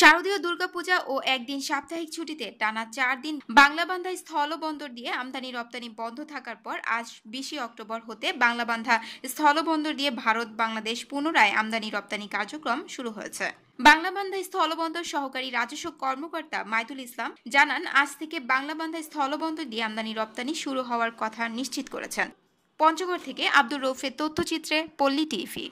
শারদীয় দুর্গাপূজা ও একদিন সাপ্তাহিক ছুটিতে টানা চার দিন বাংলাবান্ধা স্থলবন্দর দিয়ে আমদানি রপ্তানি বন্ধ থাকার পর আজ বিশে অক্টোবর হতে বাংলাবান্ধা স্থলবন্দর দিয়ে ভারত বাংলাদেশ পুনরায় আমদানি রপ্তানি কার্যক্রম শুরু হয়েছে। বাংলাবান্ধা স্থলবন্দর সহকারী রাজস্ব কর্মকর্তা মাইদুল ইসলাম জানান, আজ থেকে বাংলাবান্ধা স্থলবন্দর দিয়ে আমদানি রপ্তানি শুরু হওয়ার কথা নিশ্চিত করেছেন। পঞ্চগড় থেকে আব্দুর রৌফের তথ্যচিত্রে পল্লী টিভি।